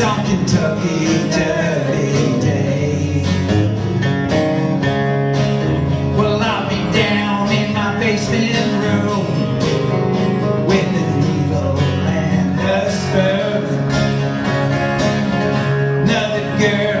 Some Kentucky Derby Day. Well, I'll be down in my basement room with the needle and the spur. Another girl.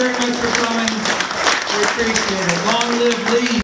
very much for coming. We appreciate it. Long live Lee.